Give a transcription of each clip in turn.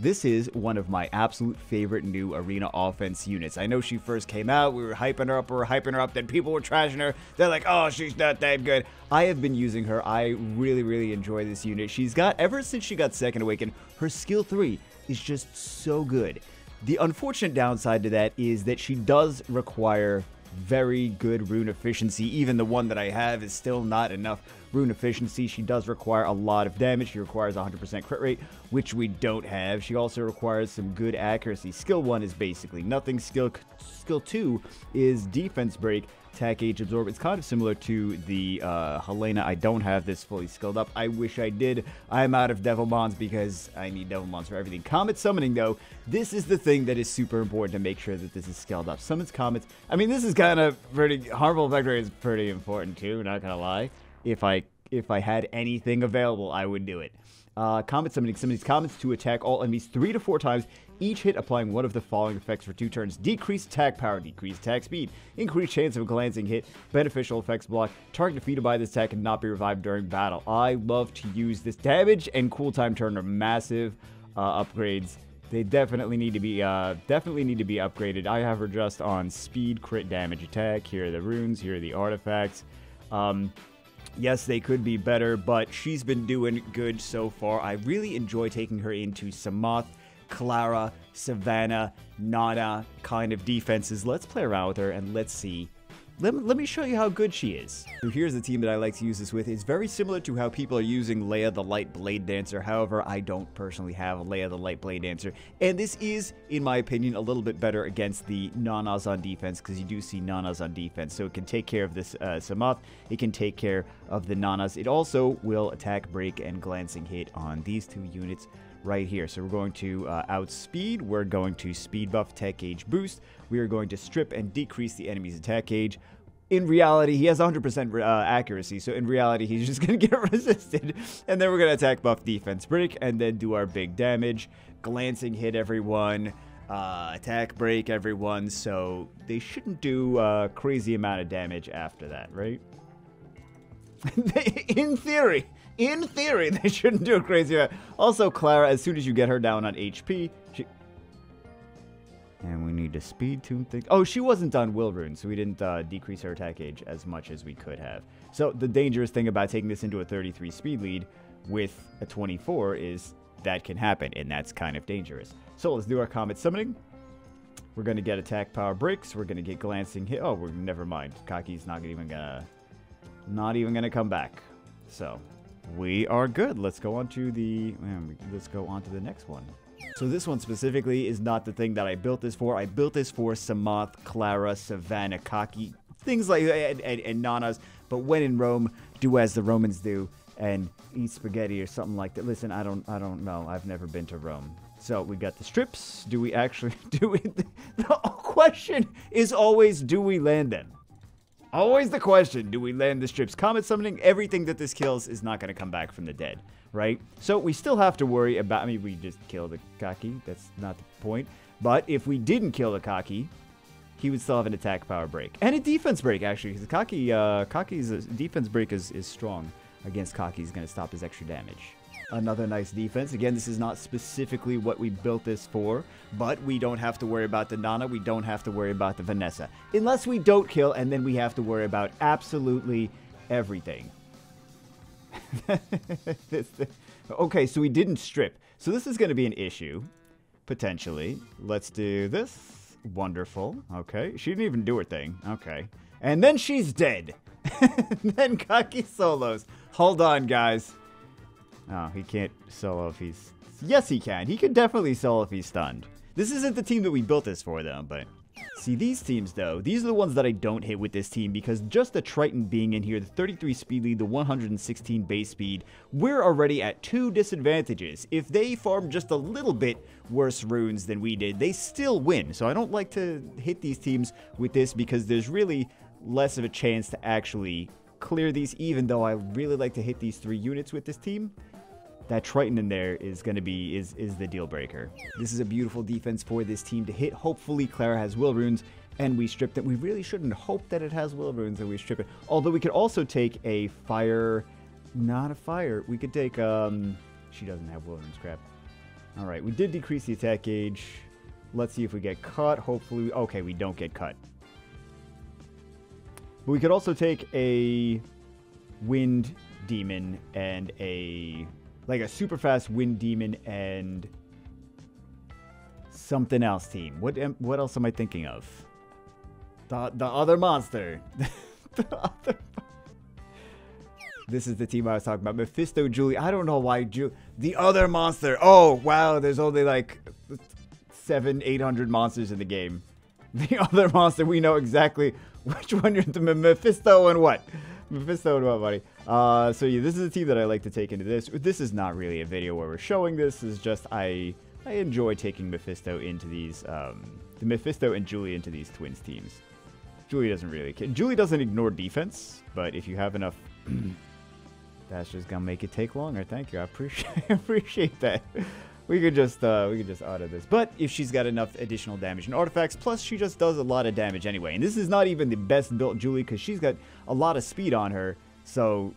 This is one of my absolute favorite new arena offense units. I know she first came out, we were hyping her up, we were hyping her up, then people were trashing her. They're like, oh, she's not that good. I have been using her. I really, really enjoy this unit. She's got, ever since she got Second Awaken, her skill 3 is just so good. The unfortunate downside to that is that she does require very good rune efficiency. Even the one that I have is still not enough rune efficiency. She does require a lot of damage. She requires 100% crit rate, which we don't have. She also requires some good accuracy. Skill 1 is basically nothing. Skill skill 2 is defense break, attack gauge absorb. It's kind of similar to the uh, Helena. I don't have this fully skilled up. I wish I did. I'm out of Devil Devilmons because I need Devil Devilmons for everything. Comet summoning, though, this is the thing that is super important to make sure that this is scaled up. Summons comets. I mean, this is kind of pretty. Harmful Vector is pretty important too. Not gonna lie. If I if I had anything available, I would do it. Uh, Comet summoning summons comets to attack all enemies three to four times, each hit applying one of the following effects for two turns. Decreased attack power, decreased attack speed, increased chance of a glancing hit, beneficial effects block, target defeated by this attack and not be revived during battle. I love to use this. Damage and cool time turn are massive uh, upgrades. They definitely need to be uh, definitely need to be upgraded. I have her just on speed, crit, damage, attack. Here are the runes. Here are the artifacts. Um, Yes, they could be better, but she's been doing good so far. I really enjoy taking her into Samoth, Clara, Savannah, Nana kind of defenses. Let's play around with her and let's see let me, let me show you how good she is. So here's the team that I like to use this with. It's very similar to how people are using Leia the Light Blade Dancer. However, I don't personally have Leia the Light Blade Dancer. And this is, in my opinion, a little bit better against the Nanas on defense because you do see Nanas on defense. So it can take care of this uh, Samoth. It can take care of the Nanas. It also will attack, break, and glancing hit on these two units right here. So we're going to uh, outspeed, we're going to speed buff tech gauge boost, we are going to strip and decrease the enemy's attack gauge. In reality, he has 100% uh, accuracy, so in reality, he's just going to get resisted. And then we're going to attack buff defense break, and then do our big damage. Glancing hit everyone, uh, attack break everyone, so they shouldn't do a crazy amount of damage after that, right? in theory, in theory, they shouldn't do a crazy amount. Also, Clara, as soon as you get her down on HP, she... And we need to speed tune things. Oh, she wasn't on Will Rune, so we didn't uh, decrease her attack gauge as much as we could have. So the dangerous thing about taking this into a 33 speed lead with a 24 is that can happen, and that's kind of dangerous. So let's do our Comet Summoning. We're going to get attack power breaks. We're going to get glancing hit. Oh, we're never mind. Kaki's not even going to not even going to come back. So we are good. Let's go on to the man, let's go on to the next one. So this one specifically is not the thing that I built this for. I built this for Samoth, Clara, Savannah, Kaki, things like and, and, and Nanas. But when in Rome, do as the Romans do and eat spaghetti or something like that. Listen, I don't I don't know. I've never been to Rome. So we got the strips. Do we actually do we the question is always do we land them? Always the question, do we land the strips? Comet summoning, everything that this kills is not going to come back from the dead, right? So we still have to worry about, I mean, we just kill the Kaki, that's not the point. But if we didn't kill the Kaki, he would still have an attack power break. And a defense break, actually, because Kaki, uh, Kaki's defense break is, is strong against Kaki. He's going to stop his extra damage. Another nice defense. Again, this is not specifically what we built this for, but we don't have to worry about the Nana. We don't have to worry about the Vanessa. Unless we don't kill, and then we have to worry about absolutely everything. okay, so we didn't strip. So this is going to be an issue, potentially. Let's do this. Wonderful. Okay. She didn't even do her thing. Okay. And then she's dead. then Kaki solos. Hold on, guys. Oh, he can't solo if he's... Yes, he can. He could definitely solo if he's stunned. This isn't the team that we built this for, though, but... See, these teams, though, these are the ones that I don't hit with this team because just the Triton being in here, the 33 speed lead, the 116 base speed, we're already at two disadvantages. If they farm just a little bit worse runes than we did, they still win. So I don't like to hit these teams with this because there's really less of a chance to actually clear these, even though I really like to hit these three units with this team that Triton in there is going to be is is the deal breaker. This is a beautiful defense for this team to hit. Hopefully Clara has will runes and we strip it. We really shouldn't hope that it has will runes and we strip it. Although we could also take a fire, not a fire. We could take um. She doesn't have will runes. Crap. All right, we did decrease the attack gauge. Let's see if we get cut. Hopefully, okay, we don't get cut. But we could also take a wind demon and a like a super fast wind demon and something else team. What am, what else am I thinking of? The the other monster. the other this is the team I was talking about. Mephisto, Julie. I don't know why. The other monster. Oh, wow. There's only like seven, eight hundred monsters in the game. The other monster, we know exactly which one you're Mephisto and what. Mephisto and what, buddy? Uh, so yeah, this is a team that I like to take into this. This is not really a video where we're showing this. It's just I I enjoy taking Mephisto into these, um, the Mephisto and Julie into these twins teams. Julie doesn't really care. Julie doesn't ignore defense, but if you have enough, that's just gonna make it take longer. Thank you. I appreciate appreciate that. We could just uh, we could just auto this. But if she's got enough additional damage and artifacts, plus she just does a lot of damage anyway. And this is not even the best built Julie because she's got a lot of speed on her. So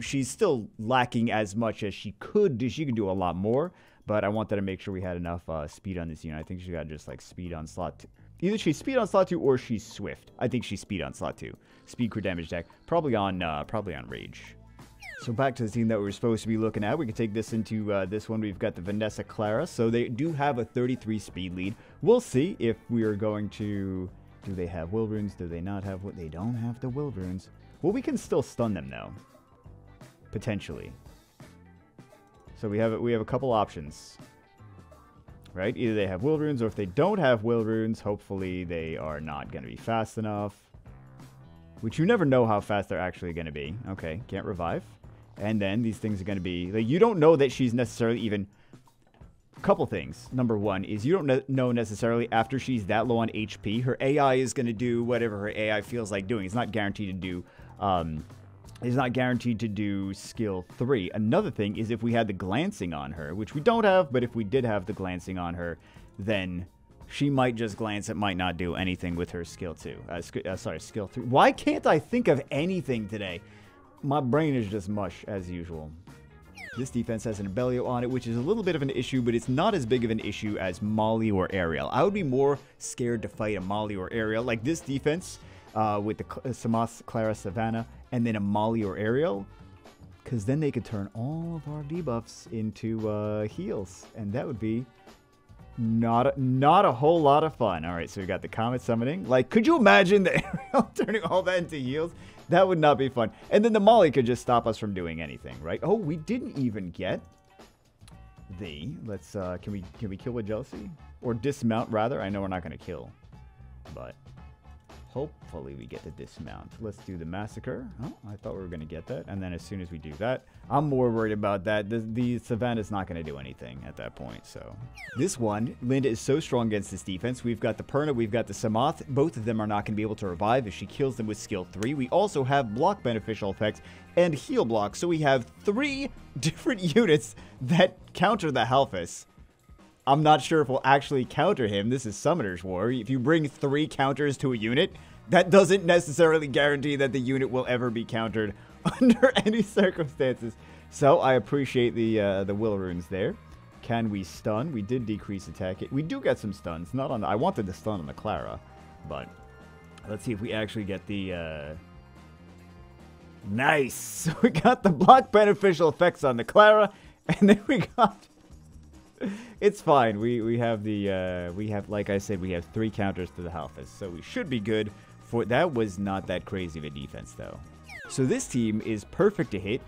she's still lacking as much as she could do. She could do a lot more. But I wanted to make sure we had enough uh, speed on this unit. I think she got just like speed on slot two. Either she's speed on slot two or she's swift. I think she's speed on slot two. Speed crit damage deck. Probably on uh, probably on rage. So back to the team that we are supposed to be looking at. We can take this into uh, this one. We've got the Vanessa Clara. So they do have a 33 speed lead. We'll see if we are going to... Do they have will runes? Do they not have what? They don't have the will runes. Well, we can still stun them though. Potentially. So we have we have a couple options. Right? Either they have will runes or if they don't have will runes, hopefully they are not going to be fast enough. Which you never know how fast they're actually going to be. Okay, can't revive. And then these things are going to be... Like, you don't know that she's necessarily even... A couple things. Number one is you don't know necessarily after she's that low on HP, her AI is going to do whatever her AI feels like doing. It's not guaranteed to do... Um, is not guaranteed to do skill 3. Another thing is if we had the glancing on her, which we don't have, but if we did have the glancing on her, then she might just glance. It might not do anything with her skill 2. Uh, sk uh, sorry, skill 3. Why can't I think of anything today? My brain is just mush, as usual. This defense has an Abelio on it, which is a little bit of an issue, but it's not as big of an issue as Molly or Ariel. I would be more scared to fight a Molly or Ariel. Like this defense uh, with the uh, Samas, Clara, Savannah, and then a Molly or Ariel, because then they could turn all of our debuffs into uh, heals, and that would be not a, not a whole lot of fun. All right, so we got the Comet summoning. Like, could you imagine the Ariel turning all that into heals? That would not be fun. And then the Molly could just stop us from doing anything, right? Oh, we didn't even get the. Let's. uh Can we can we kill with jealousy or dismount rather? I know we're not going to kill, but Hopefully we get the dismount. Let's do the massacre. Oh, I thought we were going to get that. And then as soon as we do that, I'm more worried about that. The, the Savannah's not going to do anything at that point, so. This one, Linda is so strong against this defense. We've got the Perna, we've got the Samoth. Both of them are not going to be able to revive if she kills them with skill 3. We also have block beneficial effects and heal block. So we have three different units that counter the Halphus. I'm not sure if we'll actually counter him. This is Summoner's War. If you bring three counters to a unit, that doesn't necessarily guarantee that the unit will ever be countered under any circumstances. So I appreciate the uh, the will runes there. Can we stun? We did decrease attack. We do get some stuns. Not on. The, I wanted the stun on the Clara, but let's see if we actually get the. Uh... Nice. We got the block beneficial effects on the Clara, and then we got it's fine. We we have the uh, we have like I said we have three counters to the Halphus, so we should be good. For that was not that crazy of a defense though. So this team is perfect to hit.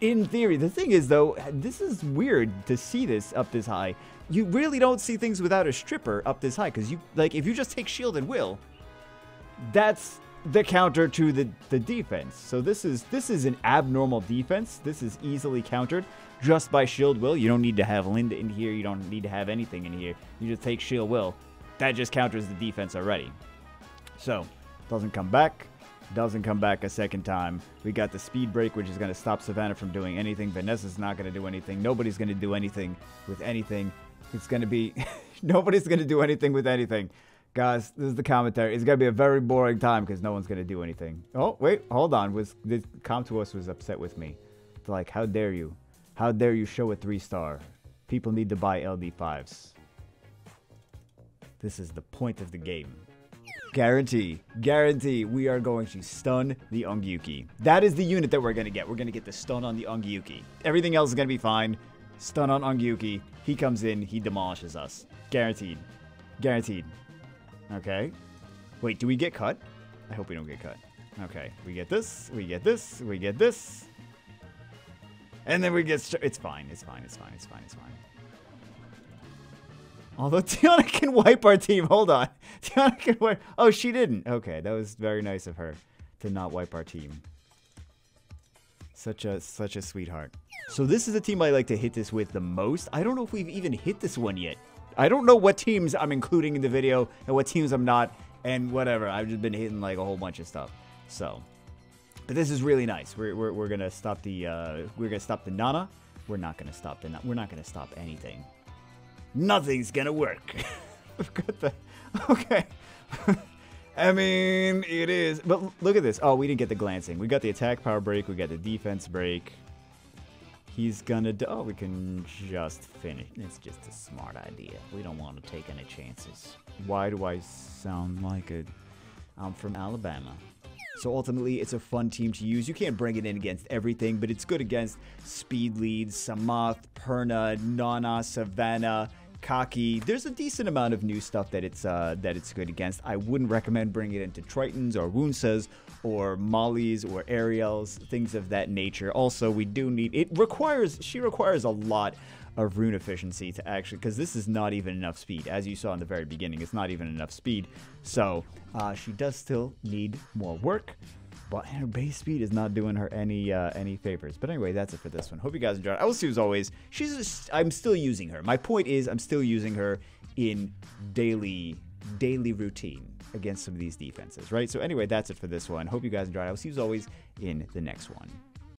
In theory, the thing is though, this is weird to see this up this high. You really don't see things without a stripper up this high because you like if you just take shield and will, that's the counter to the, the defense. So this is this is an abnormal defense. This is easily countered just by shield will. You don't need to have Linda in here. You don't need to have anything in here. You just take shield will. That just counters the defense already. So, doesn't come back. Doesn't come back a second time. We got the speed break, which is going to stop Savannah from doing anything. Vanessa's not going to do anything. Nobody's going to do anything with anything. It's going to be... nobody's going to do anything with anything. Guys, this is the commentary. It's going to be a very boring time because no one's going to do anything. Oh, wait, hold on. Was this Com2uS was upset with me. It's like, how dare you? How dare you show a three star? People need to buy LD5s. This is the point of the game. Guarantee, guarantee, we are going to stun the Ungyuki. That is the unit that we're going to get. We're going to get the stun on the Ungyuki. Everything else is going to be fine. Stun on Ungyuki. He comes in, he demolishes us. Guaranteed. Guaranteed. Okay. Wait, do we get cut? I hope we don't get cut. Okay, we get this, we get this, we get this. And then we get... It's fine, it's fine, it's fine, it's fine, it's fine. Although Tiana can wipe our team. Hold on. Tiana can wipe... Oh, she didn't. Okay, that was very nice of her to not wipe our team. Such a such a sweetheart. So this is the team I like to hit this with the most. I don't know if we've even hit this one yet. I don't know what teams I'm including in the video and what teams I'm not and whatever. I've just been hitting like a whole bunch of stuff. So, but this is really nice. We're, we're, we're gonna stop the uh, we're gonna stop the Nana. We're not gonna stop the we're not gonna stop anything. Nothing's gonna work. We've got the okay. I mean, it is. But look at this. Oh, we didn't get the glancing. We got the attack power break. We got the defense break. He's gonna do. Oh, we can just finish. It's just a smart idea. We don't want to take any chances. Why do I sound like a? I'm from Alabama. So ultimately, it's a fun team to use. You can't bring it in against everything, but it's good against speed leads, Samath, Perna, Nana, Savannah, Kaki. There's a decent amount of new stuff that it's uh, that it's good against. I wouldn't recommend bringing it into Tritons or Wunsas or Mollies or Ariels, things of that nature. Also, we do need it requires she requires a lot of rune efficiency to actually because this is not even enough speed as you saw in the very beginning it's not even enough speed so uh, she does still need more work but her base speed is not doing her any uh, any favors. But anyway, that's it for this one. Hope you guys enjoyed. I will see you as always. She's I'm still using her. My point is I'm still using her in daily daily routine against some of these defenses, right? So anyway, that's it for this one. Hope you guys enjoyed. I will see you as always in the next one.